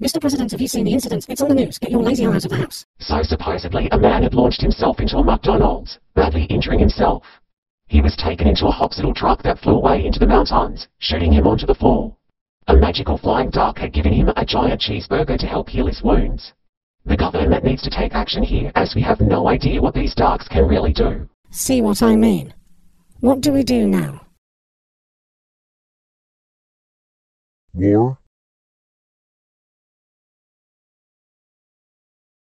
Mr. President, have you seen the incident? It's on the news. Get your lazy ass out of the house. So supposedly a man had launched himself into a McDonald's, badly injuring himself. He was taken into a hospital truck that flew away into the mountains, shooting him onto the floor. A magical flying duck had given him a giant cheeseburger to help heal his wounds. The government needs to take action here, as we have no idea what these ducks can really do. See what I mean? What do we do now? War